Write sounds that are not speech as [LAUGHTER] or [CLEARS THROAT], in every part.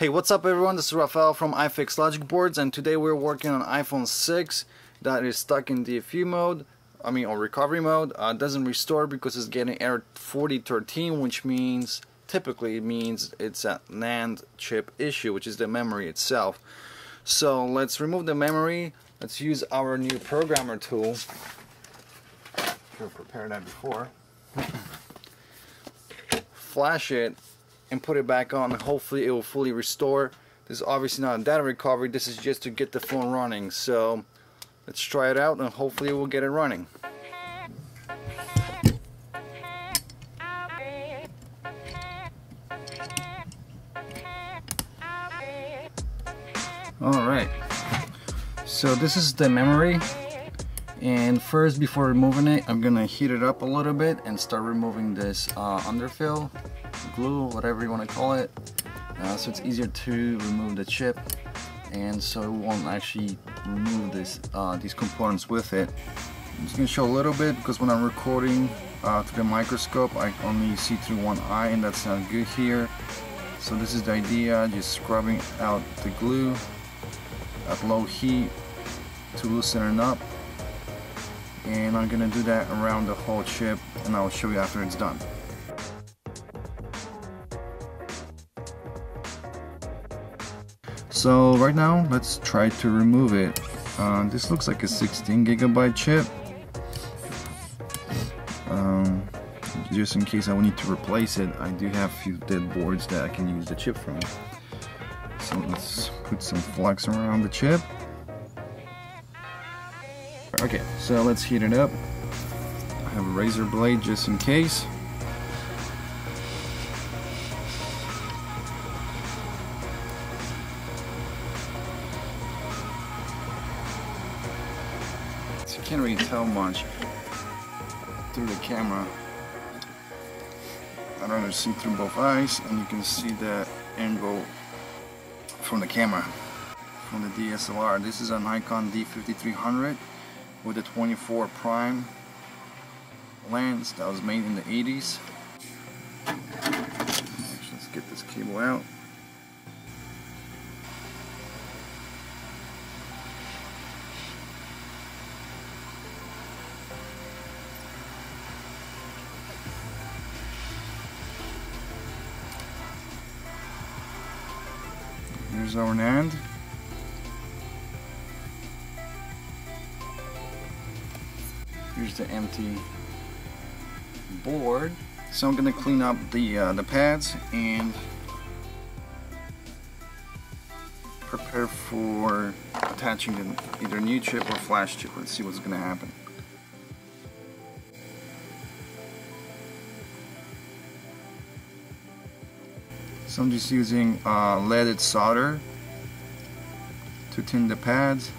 Hey, what's up everyone? This is Rafael from iFix Logic Boards and today we're working on iPhone 6 that is stuck in DFU mode, I mean or recovery mode. Uh, doesn't restore because it's getting error 4013 which means, typically it means it's a NAND chip issue which is the memory itself. So let's remove the memory, let's use our new programmer tool. Should have prepared that before. [LAUGHS] Flash it and put it back on hopefully it will fully restore. This is obviously not a data recovery this is just to get the phone running. So let's try it out and hopefully we'll get it running. Alright so this is the memory and first before removing it I'm gonna heat it up a little bit and start removing this uh, underfill glue whatever you want to call it. Uh, so it's easier to remove the chip and so it won't actually remove this uh, these components with it. I'm just gonna show a little bit because when I'm recording uh, through the microscope I only see through one eye and that's not good here. So this is the idea just scrubbing out the glue at low heat to loosen it up. And I'm gonna do that around the whole chip and I'll show you after it's done. So right now let's try to remove it. Uh, this looks like a 16 gigabyte chip. Um, just in case I need to replace it, I do have a few dead boards that I can use the chip from. So let's put some flux around the chip. Okay, so let's heat it up. I have a razor blade just in case. You can't really tell much through the camera. I don't know, see through both eyes and you can see that angle from the camera from the DSLR. This is a Nikon D5300 with a 24 prime lens that was made in the 80s. let's get this cable out. Our NAND. Here's the empty board. So I'm gonna clean up the uh, the pads and prepare for attaching the, either new chip or flash chip. Let's see what's gonna happen. So I'm just using uh, leaded solder to tin the pads.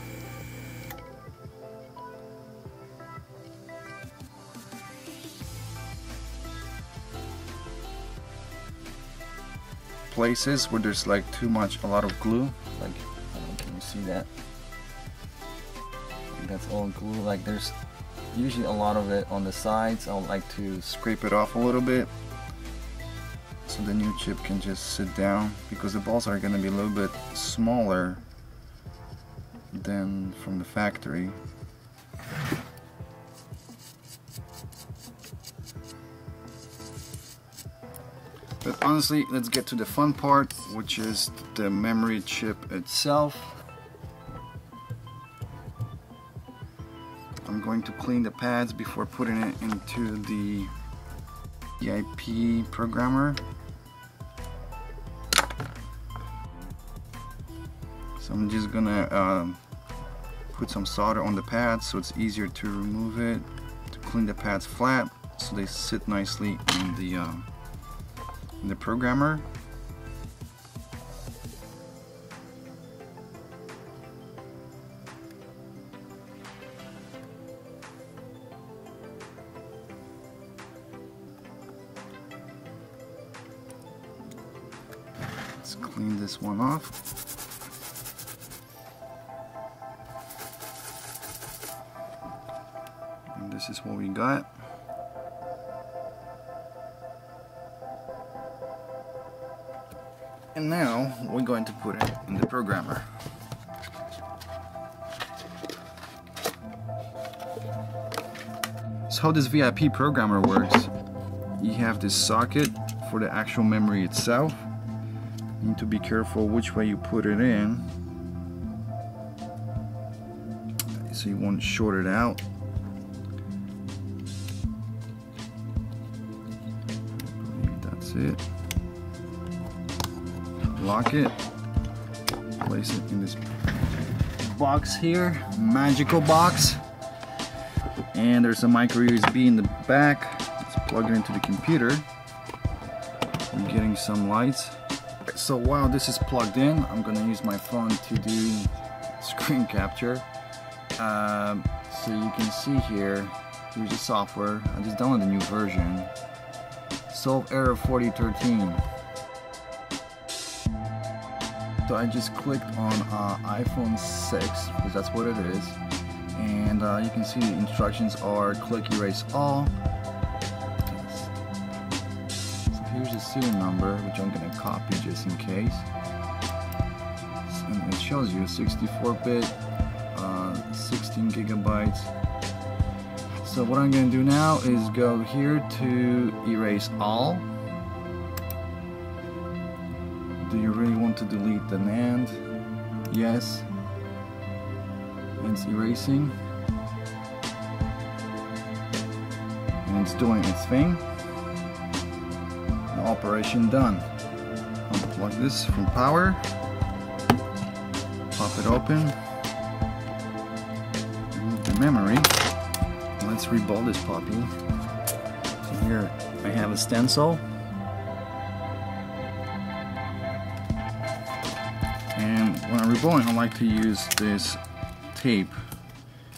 places where there's like too much a lot of glue like can you see that? That's all glue like there's usually a lot of it on the sides. I would like to scrape it off a little bit the new chip can just sit down because the balls are going to be a little bit smaller than from the factory But honestly, let's get to the fun part, which is the memory chip itself. I'm going to clean the pads before putting it into the VIP programmer. So I'm just gonna uh, put some solder on the pads so it's easier to remove it, to clean the pads flat so they sit nicely in the uh, the programmer. Let's clean this one off. What we got. And now we're going to put it in the programmer. So how this VIP programmer works, you have this socket for the actual memory itself. You need to be careful which way you put it in. So you want to short it out. It. Lock it. Place it in this box here. Magical box. And there's a micro USB in the back. Let's plug it into the computer. I'm getting some lights. So while this is plugged in I'm gonna use my phone to do screen capture. Um, so you can see here here's the software. I just downloaded a new version solve error 4013 so I just clicked on uh, iPhone 6 because that's what it is. And uh, you can see the instructions are click erase all. So here's the serial number which I'm going to copy just in case. And it shows you 64-bit uh, 16 gigabytes so what I'm going to do now is go here to erase all. Do you really want to delete the NAND? Yes. It's erasing. And it's doing its thing. The operation done. Unplug this from power. Pop it open. Remove the memory let's rebuild this puppy so here I have a stencil and when I'm rebuilding I like to use this tape,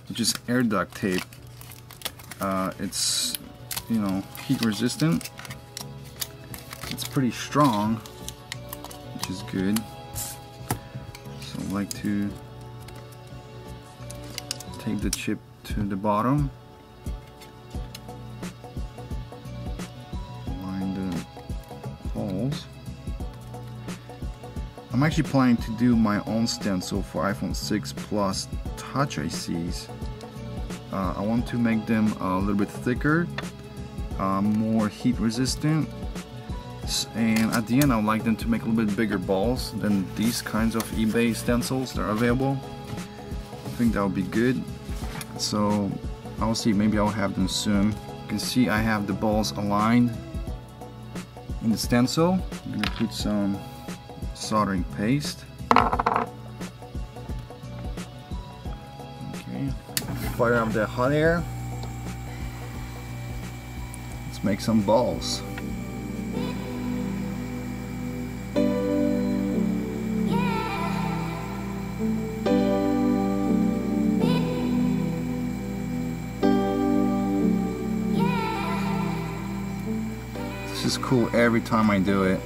which is air duct tape. Uh, it's, you know, heat resistant. It's pretty strong, which is good. So I like to take the chip to the bottom. I'm actually planning to do my own stencil for iPhone 6 Plus Touch ICs. Uh, I want to make them a little bit thicker, uh, more heat resistant, and at the end I would like them to make a little bit bigger balls than these kinds of eBay stencils that are available. I think that would be good. So I'll see, maybe I'll have them soon. You can see I have the balls aligned in the stencil. I'm gonna put some soldering paste. Okay, fire up the hot air. Let's make some balls. This is cool every time I do it.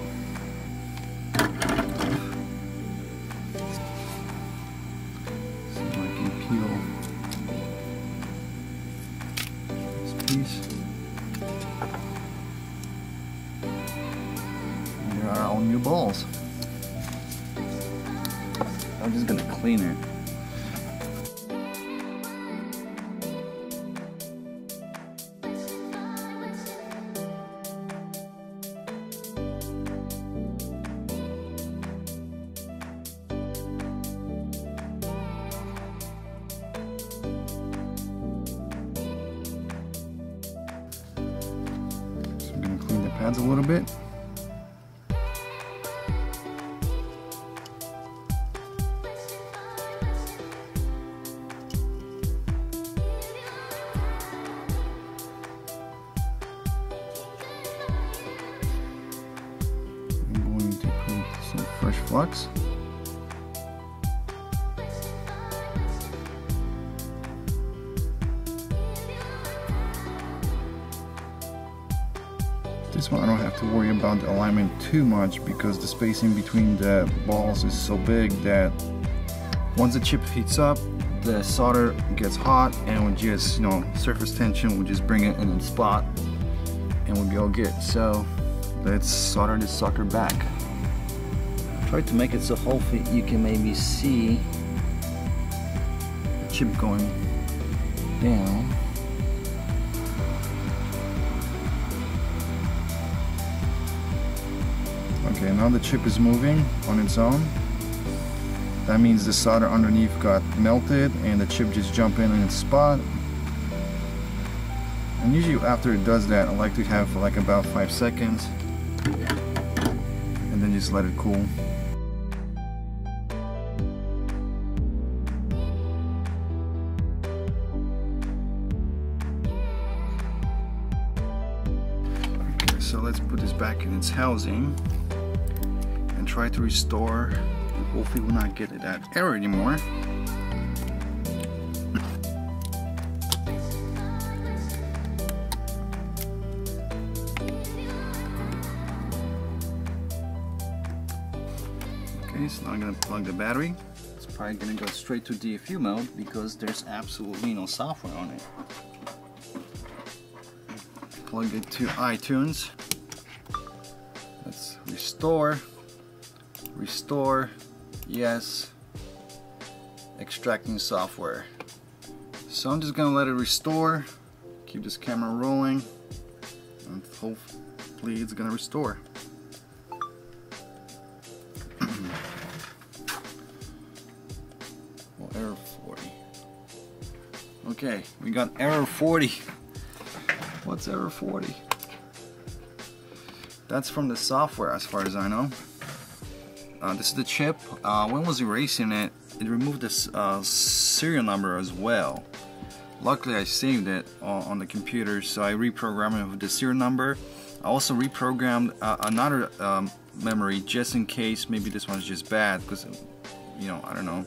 Pads a little bit. I'm going to put some fresh flux. Don't have to worry about the alignment too much because the spacing between the balls is so big that once the chip heats up, the solder gets hot and we just, you know, surface tension, we just bring it in its spot and we'll be all good. So let's solder this sucker back. Try to make it so hopefully you can maybe see the chip going down. Now the chip is moving on its own. That means the solder underneath got melted and the chip just jumped in in its spot. And usually after it does that, I like to have for like about five seconds and then just let it cool. So let's put this back in its housing try to restore and hopefully will not get that error anymore. Okay, so now I'm gonna plug the battery. It's probably gonna go straight to DFU mode because there's absolutely no software on it. Plug it to iTunes. Let's restore, restore, yes, extracting software. So I'm just gonna let it restore, keep this camera rolling, and hopefully it's gonna restore. [CLEARS THROAT] Well, error 40. Okay, we got error 40. What's error 40? That's from the software as far as I know. Uh, this is the chip. Uh, when was erasing it, it removed this uh, serial number as well. Luckily, I saved it on, on the computer, so I reprogrammed it with the serial number. I also reprogrammed uh, another um, memory just in case maybe this one's just bad because, you know, I don't know.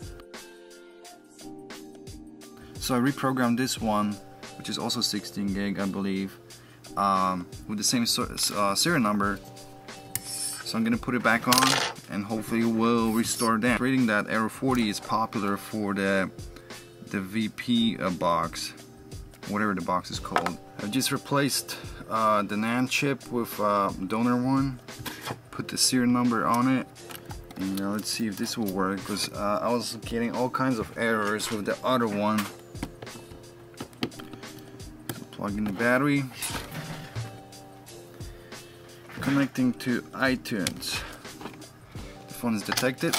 So I reprogrammed this one, which is also 16 gig, I believe, um, with the same uh, serial number. So I'm gonna put it back on, and hopefully it will restore that. Rating that error 40 is popular for the the VP uh, box, whatever the box is called. I've just replaced uh, the NAND chip with uh, donor one. Put the serial number on it. And now let's see if this will work because uh, I was getting all kinds of errors with the other one. So plug in the battery. Connecting to iTunes. The phone is detected.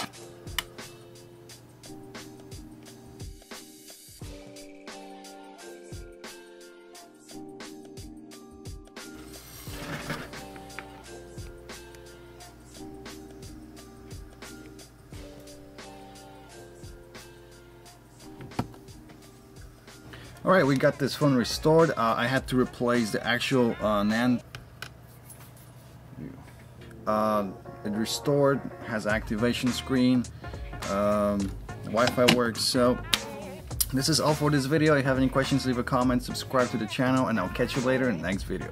Alright, we got this phone restored. Uh, I had to replace the actual uh, NAND. Uh, it restored, has activation screen, um, Wi-Fi works. So this is all for this video. If you have any questions, leave a comment, subscribe to the channel, and I'll catch you later in the next video.